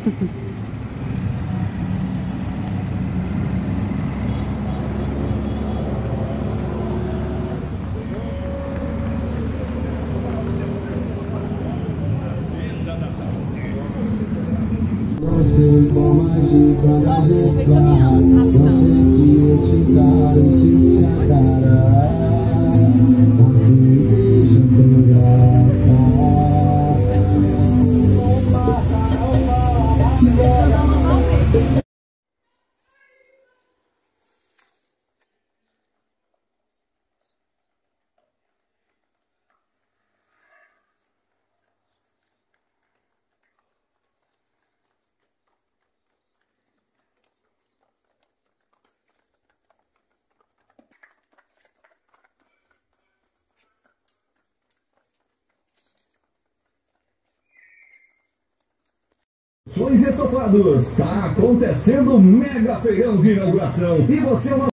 Sei agir quando a gente sai Não sei se eu te encaro se minha cara Colchões Estofados. Está acontecendo um mega feirão de inauguração. E você é uma